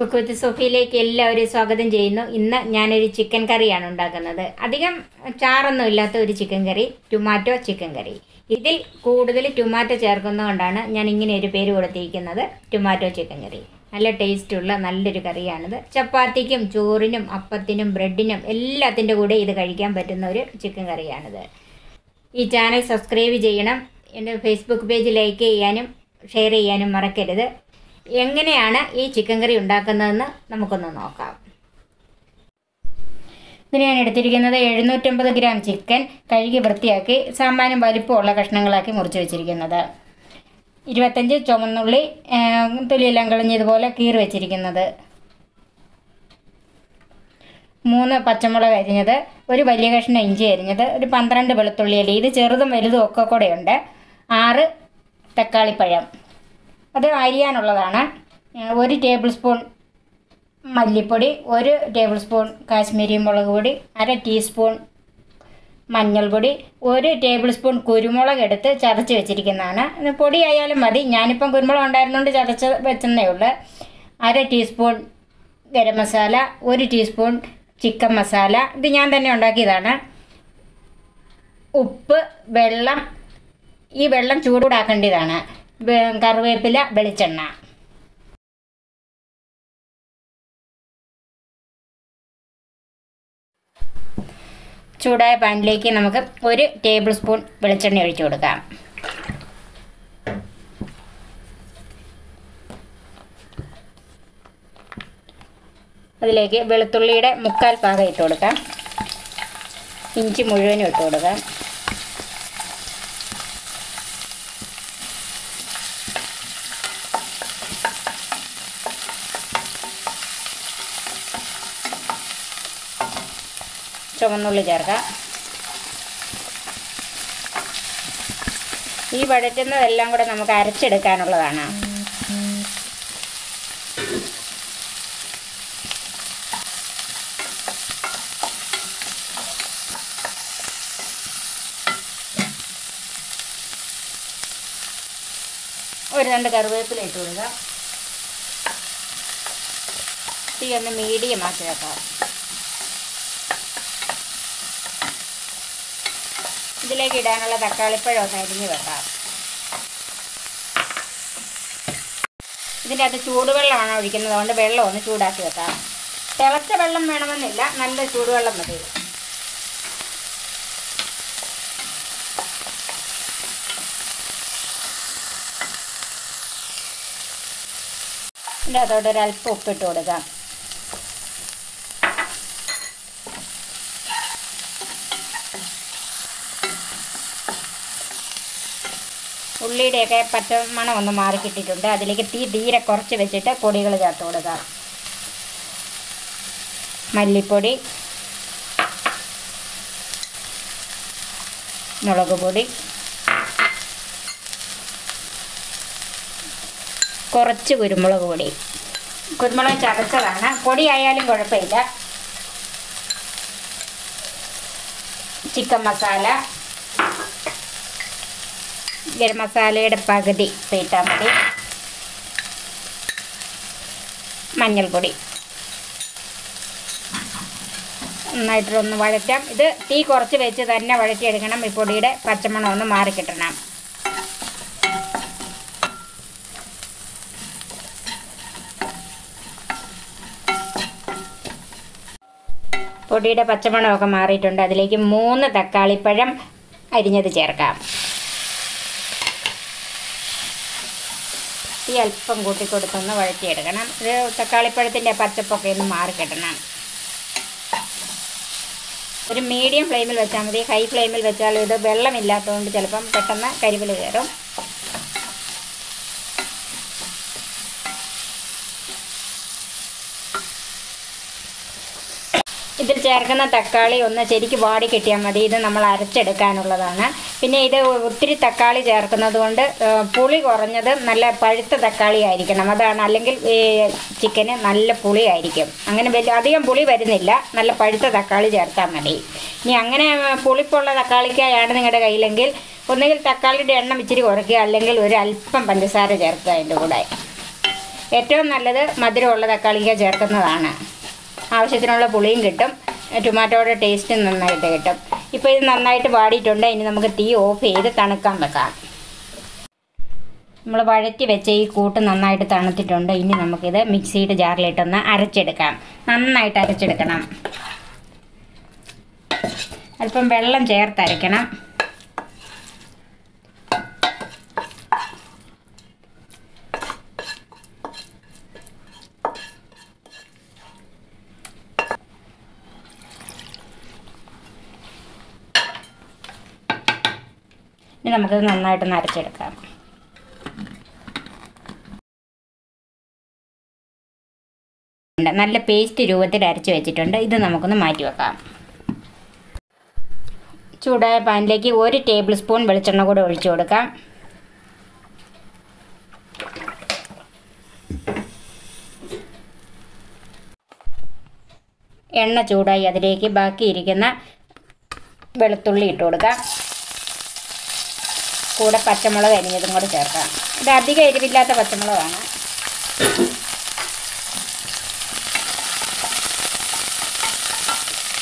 Cook with സോഫിയിലേക്ക് എല്ലാവരും സ്വാഗതം ചെയ്യുന്നു. ഇന്ന് ഞാനൊരു ചിക്കൻ കറിയാണ് ഉണ്ടാക്കുന്നത്. അധികം ചാറൊന്നും ഇല്ലാത്ത ഒരു chicken curry tomato chicken curry ഇതിൽ കൂടുതൽ ടൊമാറ്റോ ചേർക്കുന്നതുകൊണ്ടാണ് ഞാൻ ഇങ്ങനെ ഒരു പേര് കൊടുത്തിരിക്കുന്നത് ടൊമാറ്റോ ചിക്കൻ കറി നല്ല ടേസ്റ്റുള്ള നല്ലൊരു കറിയാണിത് ചപ്പാത്തിക്കും ചോറിനും അപ്പത്തിനും ബ്രെഡിനും എല്ലാത്തിന്റെ കൂടെ ഇത് കഴിക്കാൻ പറ്റുന്ന ഒരു ചിക്കൻ കറിയാണിത് ഈ ചാനൽ സബ്സ്ക്രൈബ് ചെയ്യണം. എന്റെ ഫേസ്ബുക്ക് പേജ് ലൈക്ക് ചെയ്യാനും ഷെയർ ചെയ്യാനും മറക്കരുത്. എങ്ങനെയാണ് ഈ ചിക്കൻ കറി ഉണ്ടാക്കുന്നതെന്ന് നമുക്കൊന്ന് നോക്കാം. ഇതിന് ഞാൻ എടുത്തിരിക്കുന്നത് എഴുന്നൂറ്റമ്പത് ഗ്രാം ചിക്കൻ കഴുകി വൃത്തിയാക്കി സാമാന്യം വലിപ്പമുള്ള കഷ്ണങ്ങളാക്കി മുറിച്ച് വെച്ചിരിക്കുന്നത്. ഇരുപത്തഞ്ച് ചുമന്നുള്ളി തൊലിയെല്ലാം കളഞ്ഞതുപോലെ കീറി വെച്ചിരിക്കുന്നത്. മൂന്ന് പച്ചമുളക് അരിഞ്ഞത് ഒരു വലിയ കഷ്ണം ഇഞ്ചി അരിഞ്ഞത് ഒരു പന്ത്രണ്ട് വെളുത്തുള്ളി അല്ലി ഇത് ചെറുതും വലുതും ഒക്കെ കൂടെയുണ്ട് ആറ് തക്കാളിപ്പഴം അത് അരിയാനുള്ളതാണ്. ഒരു ടേബിൾ സ്പൂൺ മല്ലിപ്പൊടി ഒരു ടേബിൾ സ്പൂൺ കാശ്മീരി മുളക് പൊടി അര ടീസ്പൂൺ മഞ്ഞൾപ്പൊടി ഒരു ടേബിൾ സ്പൂൺ കുരുമുളക് എടുത്ത് ചതച്ച് വെച്ചിരിക്കുന്നതാണ്. പൊടി ആയാലും മതി. ഞാനിപ്പം കുരുമുളക് ഉണ്ടായിരുന്നുകൊണ്ട് ചതച്ച് വെച്ചെന്നേ ഉള്ളൂ. അര ടീസ്പൂൺ ഗരം മസാല ഒരു ടീസ്പൂൺ ചിക്കൻ മസാല. ഇത് ഞാൻ തന്നെ ഉണ്ടാക്കിയതാണ്. ഉപ്പ് വെള്ളം ഈ വെള്ളം ചൂടാക്കേണ്ടതാണ് കറിവേപ്പില വെളിച്ചെണ്ണ. ചൂടായ പാനിലേക്ക് നമുക്ക് ഒരു ടേബിൾ സ്പൂൺ വെളിച്ചെണ്ണ ഒഴിച്ചു കൊടുക്കാം. അതിലേക്ക് വെളുത്തുള്ളിയുടെ മുക്കാൽ ഭാഗം ഇട്ട് കൊടുക്കാം. ഇഞ്ചി മുഴുവനും ഇട്ട് കൊടുക്കാം. ചുവന്നുള്ളി ചേർക്കാം. ഈ വഴറ്റുന്നതെല്ലാം കൂടെ നമുക്ക് അരച്ചെടുക്കാനുള്ളതാണ്. ഒരു രണ്ട് കറിവേപ്പില ഇട്ട് കൊടുക്കാം. തീ ഒന്ന് മീഡിയം ആക്കി വെക്കാം. ഇതിലേക്ക് ഇടാനുള്ള തക്കാളിപ്പഴം ഒന്ന് അരിഞ്ഞ് വെക്കാം. ഇതിന്റെ അകത്ത് ചൂടുവെള്ളമാണ് ഒഴിക്കുന്നത്. അതുകൊണ്ട് വെള്ളം ഒന്ന് ചൂടാക്കി വെക്കാം. തിളച്ച വെള്ളം വേണമെന്നില്ല. നല്ല ചൂടുവെള്ളം മതി. ഇതിന്റെ അതോടെ ഒരു അല്പം ഉപ്പിട്ട് കൊടുക്കാം. ഉള്ളിയുടെയൊക്കെ പച്ച മണം ഒന്ന് മാറിക്കിട്ടിട്ടുണ്ട് അതിലേക്ക് തീ തീരെ കുറച്ച് വെച്ചിട്ട് പൊടികൾ ചേർത്ത് കൊടുക്കാം മല്ലിപ്പൊടി മുളക് പൊടി കുറച്ച് കുരുമുളക് പൊടി. കുരുമുളക് ചതച്ചതാണ്. പൊടി ആയാലും കുഴപ്പമില്ല. ചിക്കൻ മസാല ഗരം മസാലയുടെ പകുതി ഇട്ടാൽ മതി. മഞ്ഞൾപ്പൊടി. നന്നായിട്ടൊന്ന് വഴറ്റാം. ഇത് തീ കുറച്ച് വെച്ച് തന്നെ വഴറ്റിയെടുക്കണം. ഈ പൊടിയുടെ പച്ചമണം ഒന്ന് മാറിക്കിട്ടണം. പൊടിയുടെ പച്ചമണമൊക്കെ മാറിയിട്ടുണ്ട്. അതിലേക്ക് മൂന്ന് തക്കാളിപ്പഴം അരിഞ്ഞത് ചേർക്കാം. തീ അല്പം കൂട്ടിക്കൊടുത്തൊന്ന് വഴറ്റിയെടുക്കണം. ഇത് തക്കാളിപ്പഴത്തിന്റെ പച്ചപ്പൊക്കെ ഒന്ന് മാറിക്കിട്ടണം ഒരു മീഡിയം ഫ്ലെയിമിൽ വെച്ചാൽ മതി. ഹൈ ഫ്ലെയിമിൽ വെച്ചാൽ ഇത് വെള്ളമില്ലാത്തതുകൊണ്ട് ചിലപ്പം പെട്ടെന്ന് കരിവിൽ കയറും. ഇതിൽ ചേർക്കുന്ന തക്കാളി ഒന്ന് ശരിക്ക് വാടി കിട്ടിയാൽ മതി. ഇത് നമ്മൾ അരച്ചെടുക്കാനുള്ളതാണ്. പിന്നെ ഇത് ഒത്തിരി തക്കാളി ചേർക്കുന്നത് കൊണ്ട് പുളി കുറഞ്ഞത് നല്ല പഴുത്ത തക്കാളി ആയിരിക്കണം. അതാണ്. അല്ലെങ്കിൽ ഈ ചിക്കന് നല്ല പുളി ആയിരിക്കും. അങ്ങനെ വലിയ അധികം പുളി വരുന്നില്ല. നല്ല പഴുത്ത തക്കാളി ചേർത്താൽ മതി. ഇനി അങ്ങനെ പുളിപ്പുള്ള തക്കാളിക്കായാണ് നിങ്ങളുടെ കയ്യിലെങ്കിൽ ഒന്നുകിൽ തക്കാളിയുടെ എണ്ണം ഇച്ചിരി കുറയ്ക്കുക. അല്ലെങ്കിൽ ഒരു അല്പം പഞ്ചസാര ചേർക്കുക അതിന്റെ കൂടെ. ഏറ്റവും നല്ലത് മധുരമുള്ള തക്കാളിക്ക ചേർക്കുന്നതാണ്. ആവശ്യത്തിനുള്ള പുളിയും കിട്ടും. ടൊമാറ്റോയുടെ ടേസ്റ്റ് നന്നായിട്ട് കിട്ടും. ഇപ്പോൾ ഇത് നന്നായിട്ട് വാടിയിട്ടുണ്ട്. ഇനി നമുക്ക് തീ ഓഫ് ചെയ്ത് തണുക്കാൻ വെക്കാം. നമ്മൾ വഴറ്റി വെച്ച ഈ കൂട്ട് നന്നായിട്ട് തണുത്തിട്ടുണ്ട്. ഇനി നമുക്കിത് മിക്സിയുടെ ജാറിലിട്ടൊന്ന് അരച്ചെടുക്കാം. നന്നായിട്ട് അരച്ചെടുക്കണം. അല്പം വെള്ളം ചേർത്ത് ഇനി നമുക്കിത് നന്നായിട്ട് നരച്ചെടുക്കാം. നല്ല പേസ്റ്റ് രൂപത്തിൽ അരച്ച് വെച്ചിട്ടുണ്ട്. ഇത് നമുക്കൊന്ന് മാറ്റി വെക്കാം. ചൂടായ പാനിലേക്ക് ഒരു ടേബിൾ സ്പൂൺ വെളിച്ചെണ്ണ കൂടെ ഒഴിച്ചു കൊടുക്കാം. എണ്ണ ചൂടായി അതിലേക്ക് ബാക്കിയിരിക്കുന്ന വെളുത്തുള്ളി ഇട്ട് കൊടുക്കാം. കൂടെ പച്ചമുളക് അരിഞ്ഞതും കൂടെ ചേർക്കാം. ഇത് അധികം എരിവില്ലാത്ത പച്ചമുളകാണ്.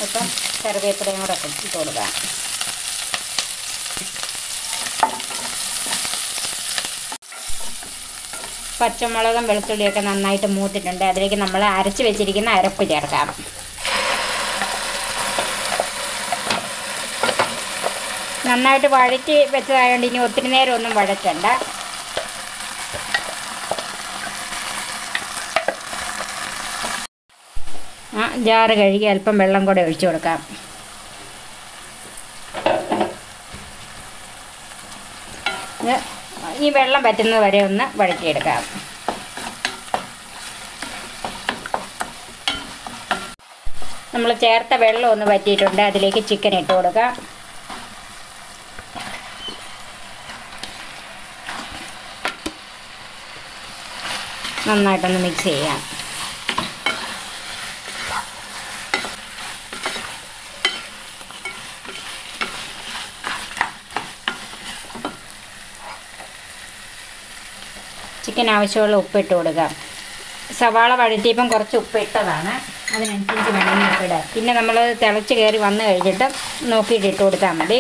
ഇപ്പം കറിവേപ്പിലയും കൂടെ ഇട്ട് കൊടുക്കാം. പച്ചമുളകും വെളുത്തുള്ളിയൊക്കെ നന്നായിട്ട് മൂത്തിട്ടുണ്ട്. അതിലേക്ക് നമ്മൾ അരച്ച് വെച്ചിരിക്കുന്ന അരപ്പ് ചേർക്കാം. നന്നായിട്ട് വഴറ്റി വെച്ചതായതുകൊണ്ട് ഇനി ഒത്തിരി നേരം ഒന്നും വഴറ്റണ്ട. ആ ജാറ് കഴുകി അല്പം വെള്ളം കൂടെ ഒഴിച്ചു കൊടുക്കാം. ഈ വെള്ളം പറ്റുന്നത് വരെ ഒന്ന് വഴറ്റിയെടുക്കാം. നമ്മൾ ചേർത്ത വെള്ളം ഒന്ന് പറ്റിയിട്ടുണ്ട് അതിലേക്ക് ചിക്കൻ ഇട്ട് കൊടുക്കാം. നന്നായിട്ടൊന്ന് മിക്സ് ചെയ്യാം. ചിക്കൻ ആവശ്യമുള്ള ഉപ്പിട്ട് കൊടുക്കാം സവാള വഴറ്റിയപ്പം കുറച്ച് ഉപ്പിട്ടതാണ്. അതിനനുസരിച്ച് വേണമെങ്കിൽ ഉപ്പിടാം പിന്നെ നമ്മൾ തിളച്ച് കയറി വന്നു കഴിഞ്ഞിട്ട് നോക്കിയിട്ട് ഇട്ട് കൊടുത്താൽ മതി.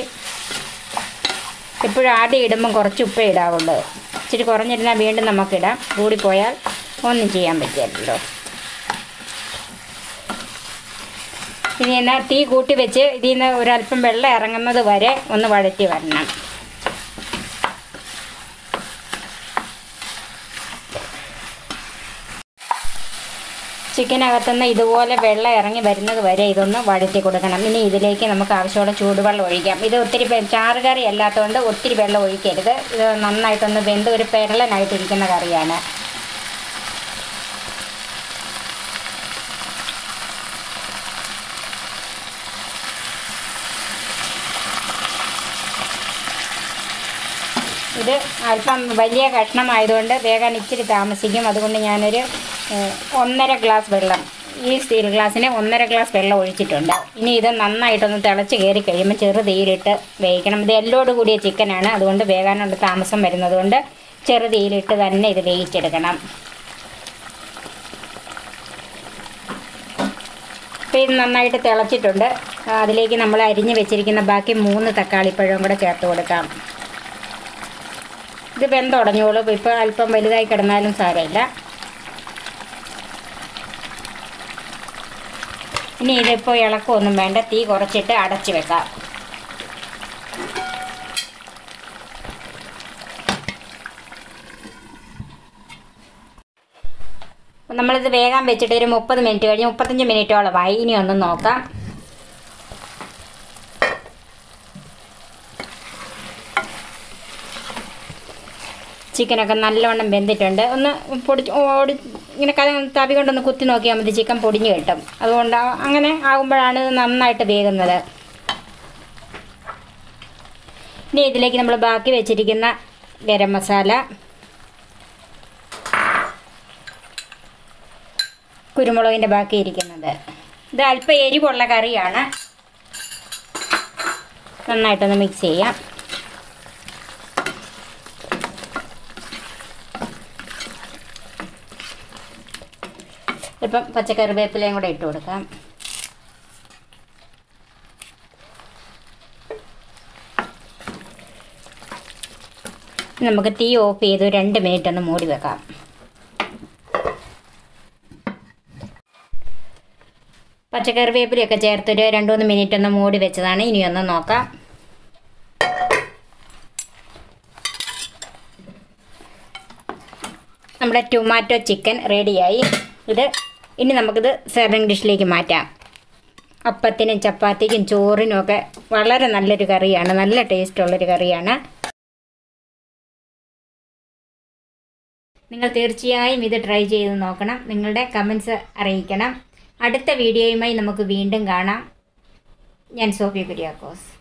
എപ്പോഴും ആദ്യം ഇടുമ്പം കുറച്ച് ഉപ്പേ ഇടാവുള്ളൂ. ഇച്ചിരി കുറഞ്ഞിരുന്നാൽ വീണ്ടും നമുക്കിടാം. കൂടിപ്പോയാൽ ഒന്നും ചെയ്യാൻ പറ്റില്ലല്ലോ. ഇനി എന്നാൽ തീ കൂട്ടി വെച്ച് ഇതിൽ നിന്ന് ഒരല്പം വെള്ളം ഇറങ്ങുന്നത് വരെ ഒന്ന് വഴറ്റി വരണം. ചിക്കനകത്തുനിന്ന് ഇതുപോലെ വെള്ളം ഇറങ്ങി വരുന്നത് വരെ ഇതൊന്ന് വഴറ്റി കൊടുക്കണം. ഇനി ഇതിലേക്ക് നമുക്ക് ആവശ്യമുള്ള ചൂടുവെള്ളം ഒഴിക്കാം. ഇത് ഒത്തിരി ചാറ് കറി അല്ലാത്തതുകൊണ്ട് ഒത്തിരി വെള്ളം ഒഴിക്കരുത്. ഇത് നന്നായിട്ടൊന്ന് വെന്ത് ഒരു പെരളനായിട്ടിരിക്കുന്ന കറിയാണ്. ഇത് അല്പം വലിയ കഷ്ണമായതുകൊണ്ട് വേഗം ഇച്ചിരി താമസിക്കും. അതുകൊണ്ട് ഞാനൊരു ഒന്നര ഗ്ലാസ് വെള്ളം. ഈ സ്റ്റീൽ ഗ്ലാസ്സിന് ഒന്നര ഗ്ലാസ് വെള്ളം ഒഴിച്ചിട്ടുണ്ട്. ഇനി ഇത് നന്നായിട്ടൊന്ന് തിളച്ച് കയറി കഴിയുമ്പോൾ ചെറു തീയിലിട്ട് വേവിക്കണം. ഇത് എല്ലോട് കൂടിയ ചിക്കനാണ് അതുകൊണ്ട് വേകാനുള്ള താമസം വരുന്നതുകൊണ്ട് ചെറു തീയിലിട്ട് തന്നെ ഇത് വേവിച്ചെടുക്കണം. അപ്പോൾ ഇത് നന്നായിട്ട് തിളച്ചിട്ടുണ്ട്. അതിലേക്ക് നമ്മൾ അരിഞ്ഞ് വെച്ചിരിക്കുന്ന ബാക്കി മൂന്ന് തക്കാളിപ്പഴവും കൂടെ ചേർത്ത് കൊടുക്കാം. ഇത് വെന്തുടഞ്ഞോളും. ഇപ്പോൾ അല്പം വലുതായി കിടന്നാലും സാരമില്ല. ഇനി ഇതിപ്പോൾ ഇളക്കമൊന്നും വേണ്ട. തീ കുറച്ചിട്ട് അടച്ച് വെക്കാം. നമ്മളിത് വേഗം വെച്ചിട്ട് ഒരു മുപ്പത് മിനിറ്റ് കഴിഞ്ഞ് മുപ്പത്തഞ്ച് മിനിറ്റോളമായി ഇനി ഒന്ന് നോക്കാം. ചിക്കനൊക്കെ നല്ലവണ്ണം വെന്തിട്ടുണ്ട്. ഒന്ന് പൊടി ഓടി ഇങ്ങനെ കല തവി കൊണ്ടൊന്ന് കുത്തി നോക്കിയാൽ മതി ചിക്കൻ പൊടിഞ്ഞ് കിട്ടും. അതുകൊണ്ട് അങ്ങനെ ആകുമ്പോഴാണ് ഇത് നന്നായിട്ട് വേകുന്നത്. ഇനി ഇതിലേക്ക് നമ്മൾ ബാക്കി വെച്ചിരിക്കുന്ന ഗരം മസാല കുരുമുളകിന്റെ ബാക്കി ഇരിക്കുന്നത്. ഇത് അല്പം എരിവുള്ള കറിയാണ്. നന്നായിട്ടൊന്ന് മിക്സ് ചെയ്യാം. ഇപ്പം പച്ചക്കറിവേപ്പിലയും കൂടെ ഇട്ട് കൊടുക്കാം. നമുക്ക് തീ ഓഫ് ചെയ്ത് രണ്ട് മിനിറ്റ് ഒന്ന് മൂടി വെക്കാം. പച്ചക്കറി വേപ്പിലൊക്കെ ചേർത്തൊരു രണ്ട് മൂന്ന് മിനിറ്റ് ഒന്ന് മൂടി വെച്ചതാണ്. ഇനി ഒന്ന് നോക്കാം. നമ്മുടെ ടൊമാറ്റോ ചിക്കൻ റെഡിയായി. ഇത് ഇനി നമുക്കിത് സെർവിങ് ഡിഷിലേക്ക് മാറ്റാം. അപ്പത്തിനും ചപ്പാത്തിക്കും ചോറിനും ഒക്കെ വളരെ നല്ലൊരു കറിയാണ്. നല്ല ടേസ്റ്റുള്ളൊരു കറിയാണ്. നിങ്ങൾ തീർച്ചയായും ഇത് ട്രൈ ചെയ്ത് നോക്കണം. നിങ്ങളുടെ കമൻസ് അറിയിക്കണം. അടുത്ത വീഡിയോയുമായി നമുക്ക് വീണ്ടും കാണാം. ഞാൻ സോഫി കുര്യാക്കോസ്.